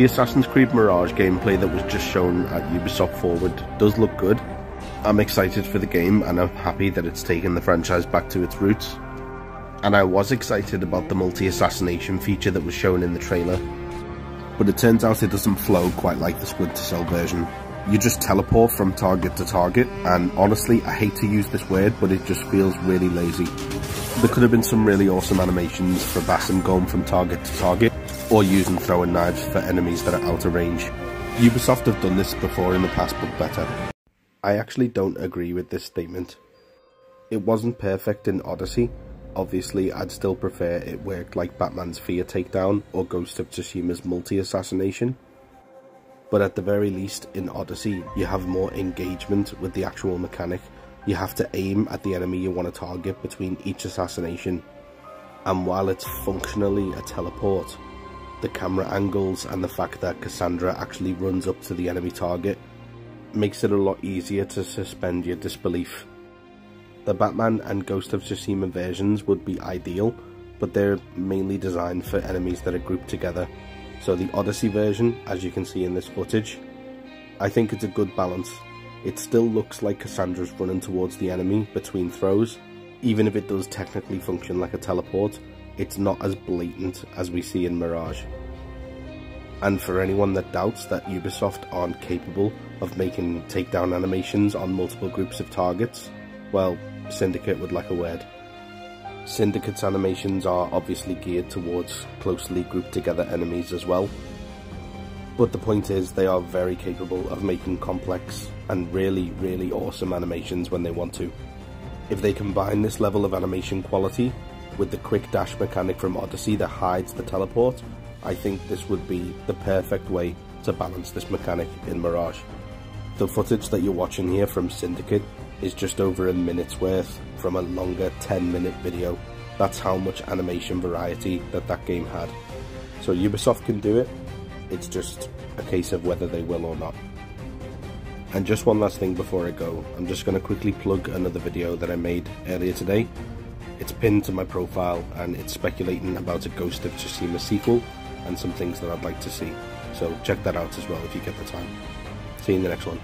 The Assassin's Creed Mirage gameplay that was just shown at Ubisoft Forward does look good. I'm excited for the game and I'm happy that it's taken the franchise back to its roots. And I was excited about the multi-assassination feature that was shown in the trailer. But it turns out it doesn't flow quite like the Splinter Cell version. You just teleport from target to target, and honestly, I hate to use this word, but it just feels really lazy. There could have been some really awesome animations for Basim going from target to target, or using throwing knives for enemies that are out of range. Ubisoft have done this before in the past, but better. I actually don't agree with this statement. It wasn't perfect in Odyssey. Obviously, I'd still prefer it worked like Batman's Fear Takedown or Ghost of Tsushima's multi-assassination. But at the very least, in Odyssey, you have more engagement with the actual mechanic. You have to aim at the enemy you want to target between each assassination. And while it's functionally a teleport, the camera angles and the fact that Kassandra actually runs up to the enemy target makes it a lot easier to suspend your disbelief. The Batman and Ghost of Tsushima versions would be ideal, but they're mainly designed for enemies that are grouped together. So the Odyssey version, as you can see in this footage, I think it's a good balance. It still looks like Kassandra's running towards the enemy between throws, even if it does technically function like a teleport, it's not as blatant as we see in Mirage. And for anyone that doubts that Ubisoft aren't capable of making takedown animations on multiple groups of targets, well, Syndicate would like a word. Syndicate's animations are obviously geared towards closely grouped together enemies as well. But the point is, they are very capable of making complex and really, really awesome animations when they want to. If they combine this level of animation quality with the quick dash mechanic from Odyssey that hides the teleport, I think this would be the perfect way to balance this mechanic in Mirage. The footage that you're watching here from Syndicate is just over a minute's worth from a longer 10 minute video. That's how much animation variety that that game had. So Ubisoft can do it, it's just a case of whether they will or not. And just one last thing before I go, I'm just going to quickly plug another video that I made earlier today. It's pinned to my profile and it's speculating about a Ghost of Tsushima sequel and some things that I'd like to see. So check that out as well if you get the time. See you in the next one.